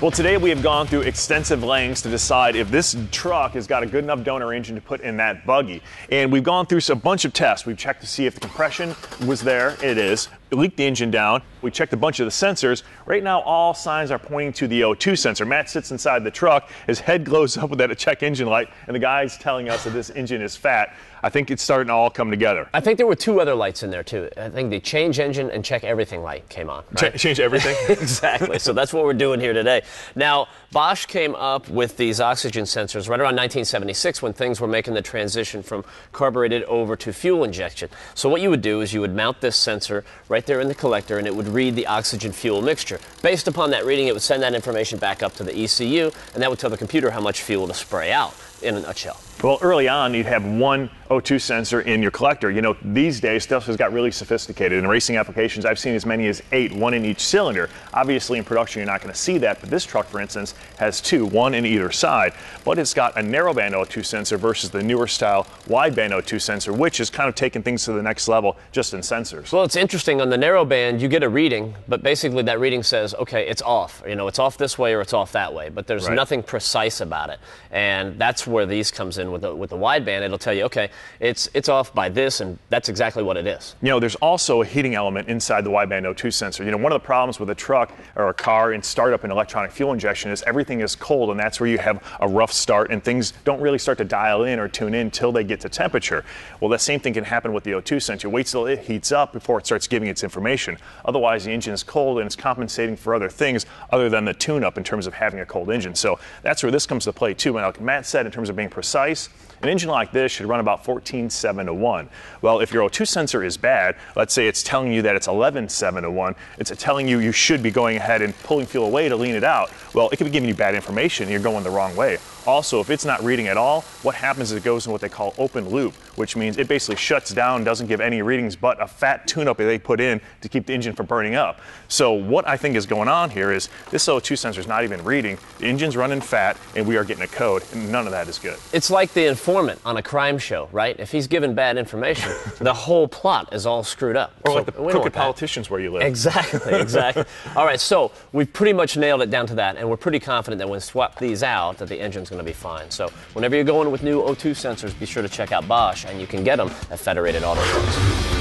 Well, today we have gone through extensive lengths to decide if this truck has got a good enough donor engine to put in that buggy. And we've gone through a bunch of tests. We've checked to see if the compression was there. It is. It leaked the engine down. We checked a bunch of the sensors. Right now, all signs are pointing to the O2 sensor. Matt sits inside the truck. His head glows up with that check engine light, and the guy's telling us that this engine is fat. I think it's starting to all come together. I think there were two other lights in there too. I think the change engine and check everything light came on. Right? Ch- change everything? exactly. So that's what we're doing here today. Now, Bosch came up with these oxygen sensors right around 1976 when things were making the transition from carbureted over to fuel injection. So what you would do is you would mount this sensor right there in the collector and it would read the oxygen fuel mixture. Based upon that reading, it would send that information back up to the ECU and that would tell the computer how much fuel to spray out in a nutshell. Well, early on, you'd have one O2 sensor in your collector. You know, these days, stuff has got really sophisticated. In racing applications, I've seen as many as eight, one in each cylinder. Obviously, in production, you're not going to see that, but this truck, for instance, has two, one in either side. But it's got a narrowband O2 sensor versus the newer style wideband O2 sensor, which is kind of taking things to the next level just in sensors. Well, it's interesting. On the narrowband, you get a reading, but basically that reading says, okay, it's off. You know, it's off this way or it's off that way, but there's Right. nothing precise about it. And that's where these comes in with the, with the wideband. It'll tell you, okay, it's, it's off by this, and that's exactly what it is. You know, there's also a heating element inside the wideband O2 sensor. You know, one of the problems with a truck or a car in startup and electronic fuel injection is everything is cold, and that's where you have a rough start, and things don't really start to dial in or tune in till they get to temperature. Well, the same thing can happen with the O2 sensor. Wait till it heats up before it starts giving its information. Otherwise, the engine is cold and it's compensating for other things other than the tune-up in terms of having a cold engine. So that's where this comes to play too. And like Matt said, in terms of being precise, an engine like this should run about 14.7 to 1. Well, if your O2 sensor is bad, let's say it's telling you that it's 11.7 to 1, it's telling you you should be going ahead and pulling fuel away to lean it out. Well, it could be giving you bad information you're going the wrong way. Also, if it's not reading at all, what happens is it goes in what they call open loop, which means it basically shuts down, doesn't give any readings but a fat tune-up that they put in to keep the engine from burning up. So what I think is going on here is this O2 sensor is not even reading, the engine's running fat, and we are getting a code, and none of that is good. It's like the informant on a crime show, right? If he's given bad information, the whole plot is all screwed up. Or So like the crooked politicians where you live. Exactly, exactly. All right, so we've pretty much nailed it down to that, and we're pretty confident that when we swap these out, that the engine's going to be fine. So whenever you're going with new O2 sensors, be sure to check out Bosch, and you can get them at Federated Auto Parts.